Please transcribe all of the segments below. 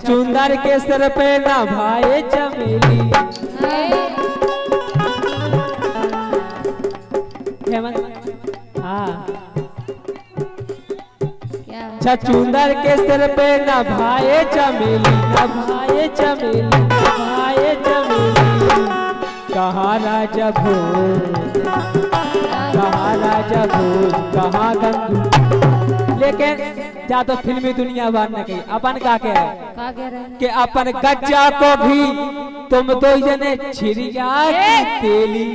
चुंदर के सर पे ना भाई चमेली। हाँ। अच्छा चुंदर के सर पे ना भाई चमेली, ना भाई चमेली भाई चमेली। कहाँ राजा भोज, कहाँ राजा भोज, कहाँ गंगू। लेकिन जा तो फिल्मी दुनिया बार न कही अपन का कह रहे का अपन गज्जा को भी तुम तो जने छिरिया तेली।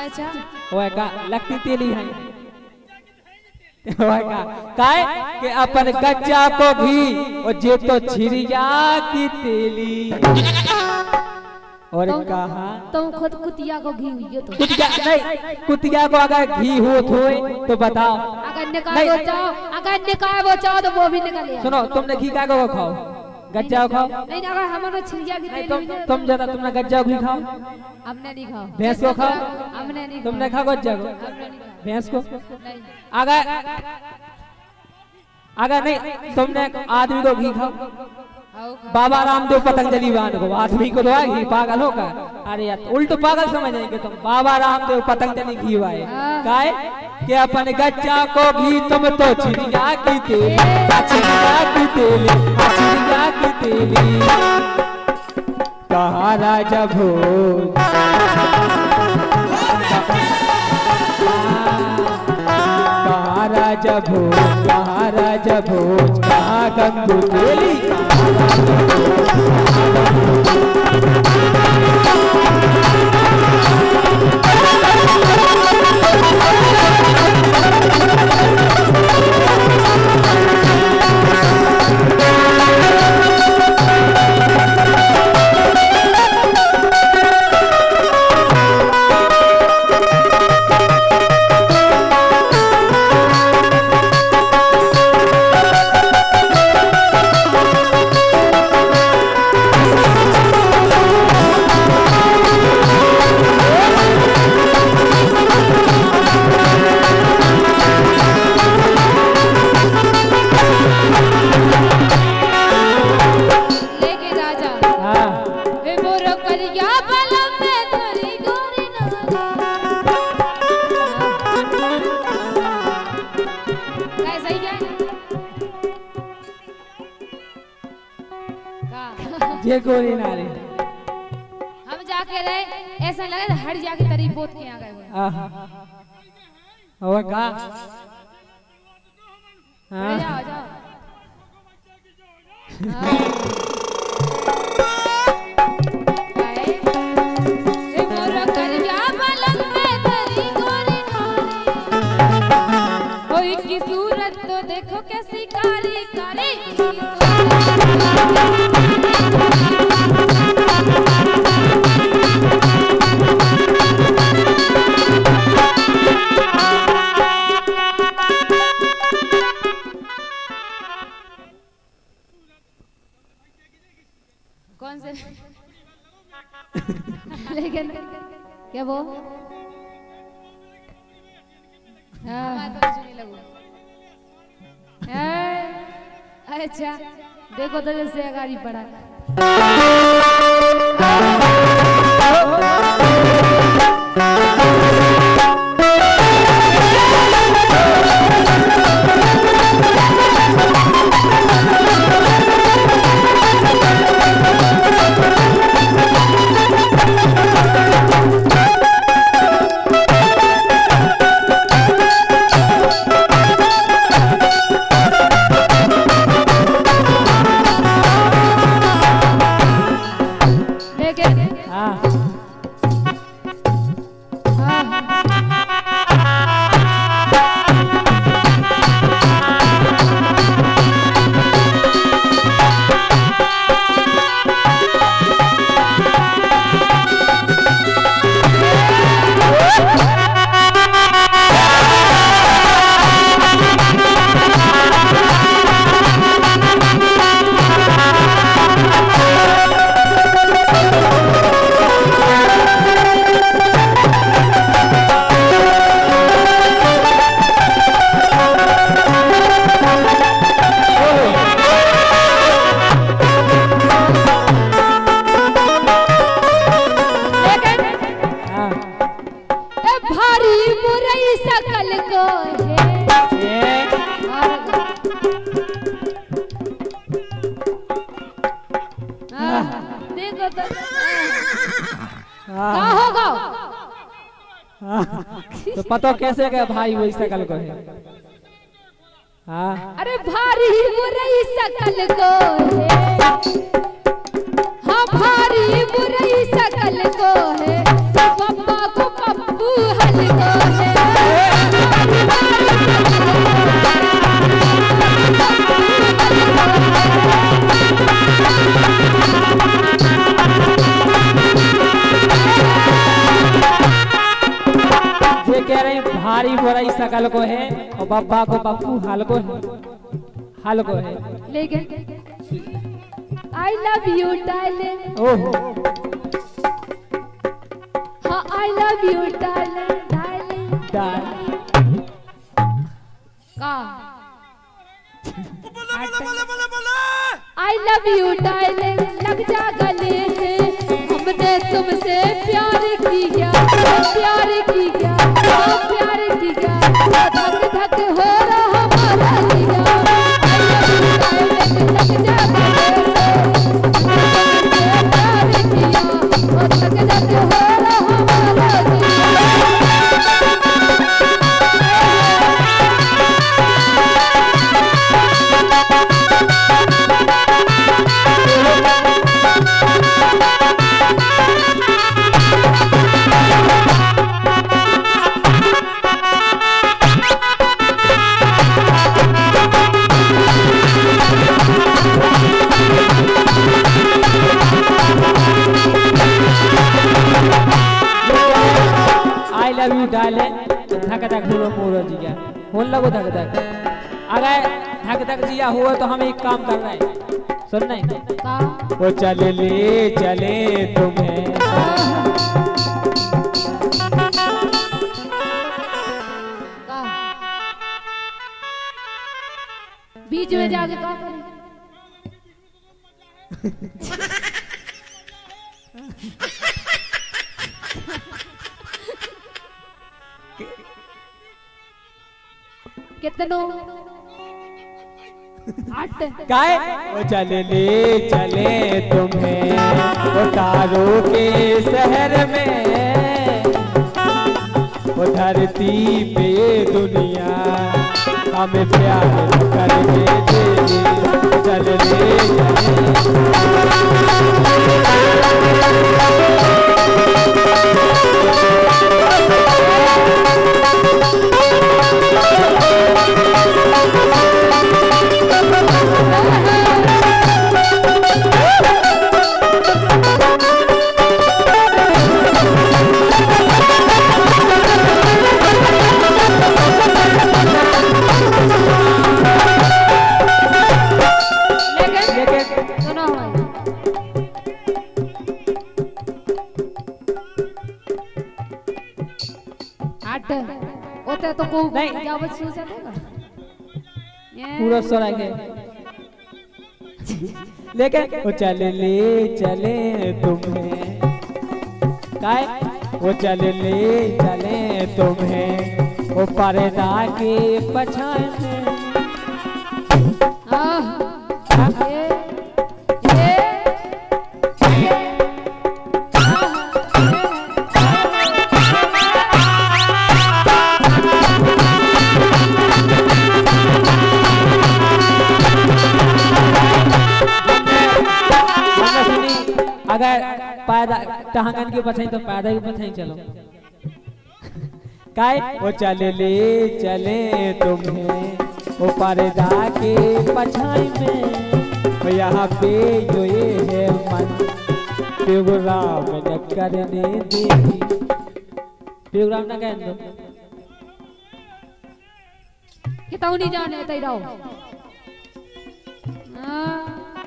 अच्छा। ओए का लगती तेली है। ओए का काय? कि अपन गज्जा को भी और जे तो छिरिया की तेली। और तुम कहा तुम खुद कुतिया को घी हुई तो। कुतिया नहीं कुतिया को अगर घी हो थोए तो बताओ। अगर निकाल वो चाहो अगर निकाल वो चाहो तो वो भी निकले सुनो तुमने घी का को खाओ? गज्जा खाओ? नहीं अगर हमारे छिड़िया की नहीं तुम तुम ज़्यादा तुमने गज्जा घी खाओ? हमने नहीं खाओ। भैंस को खाओ? हमने नहीं तुमने खाओ। खा गज्जा को? भैंस को? नहीं। अगर अगर नहीं तुमने आदमी को घी खाओ? बाबा रामदेव पतंजलि वान को आदमी को दो घी पागल होगा अरे यार उल्ट पागल समझ जाएँगे तुम बाबा रामदेव पतंजलि घी वाए काय? कि अपन गच्चा को घी तुम तो छिड़िया की तेली छिड़िया की तेली छिड़िया की तेली। कहा राजा भोज? राजा भोज कहा राजा भोज कहा गंगू लेके देखो कैसी कारी कारी वो? हाँ। हाँ, अच्छा देखो तो जैसे गाड़ी पड़ा पता कैसे गया भाई वही सकल को है? हाँ। अरे भारी मुरई सकल को है। हाँ भारी मुरई सकल को है। कह रहे हैं भारी बोराई सकल को है और बब्बा को बप्पू हाल को है। हाल को है। लेकिन आई लव यू डार्लिंग ओहो। हाँ I love you darling darling डाल का I love you darling love you डाले धक धक हुआ मोरो जिया होन लगो धक धक अगर धक धक जिया हुआ तो हम एक काम कर रहे हैं। सुन नहीं? वो चले ले चले तुम्हें। बीच में जाके का करें? कितनो? काय वो चले ले चले तुम्हें वो तारों के शहर में। धरती पे दुनिया, हमें प्यार करने दे चले ले चले ये पूरा सोना के लेकिन वो चले ले, चले तुम्हें। काय? वो चले ले, चले तुम्हें। वो परदा के पछाए अगर पैदा टहंगन के पछाई तो पैदा के पछाई चलो। काय? वो चले ले चले तुम्हें। वो पर्दा के पछाई में यहाँ पे जो ये है मन। प्रोग्राम न करने दे प्रोग्राम ना कहने दो। किताऊ नहीं जाने तई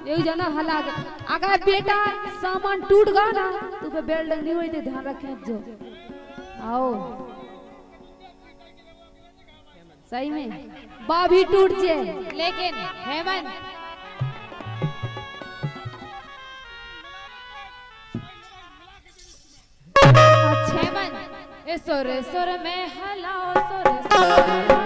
हाँ, जाना हला अगर बेटा सामान टूट गया ना तो पे बेल्ट नहीं हुई तो ध्यान रखें जो। आओ। सही में? बा भी टूट जाए। लेकिन हेमंत हेमंत ए सुर सुर में हलाओ सुर सुर।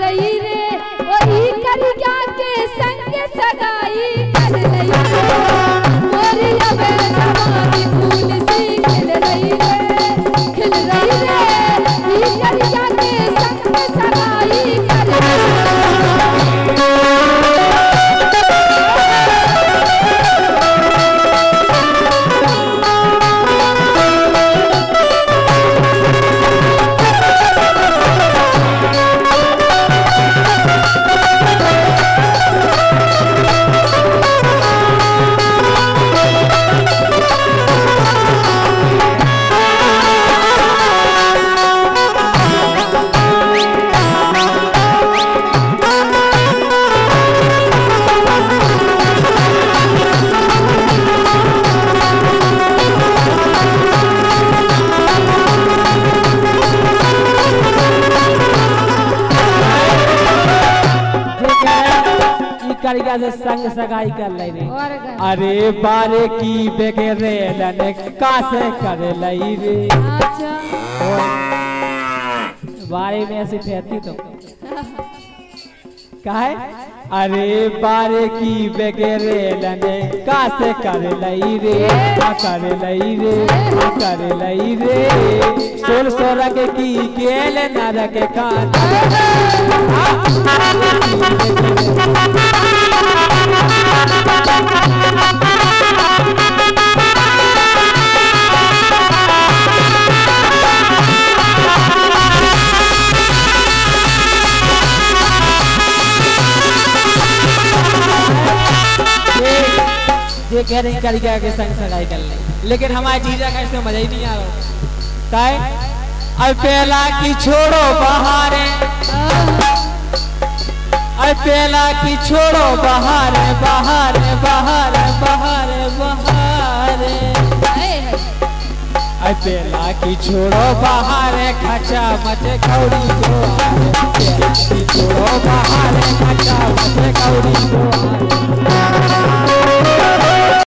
रही अरे बारे की बेगेरे लने का से कर लई रे। अच्छा। बारे में ऐसी फैती तो। काहे? अरे बारे की बेगेरे लने का से कर लई रे। का कर लई रे का कर लई रे। सोल सोरा के की गेल न रखे खाना तरीका के संग सगाई कर ले। लेकिन हमारे जीजा का इसमें मज़ा ही नहीं आ रहा। अकेला की छोड़ो बहारे। पहला की छोड़ो बहारे बहारे बहारे बहारे बहारे। पहला की छोड़ो बहारे, खचा मत कौड़ी को। की छोड़ो बहारे, खचा मत कौड़ी को।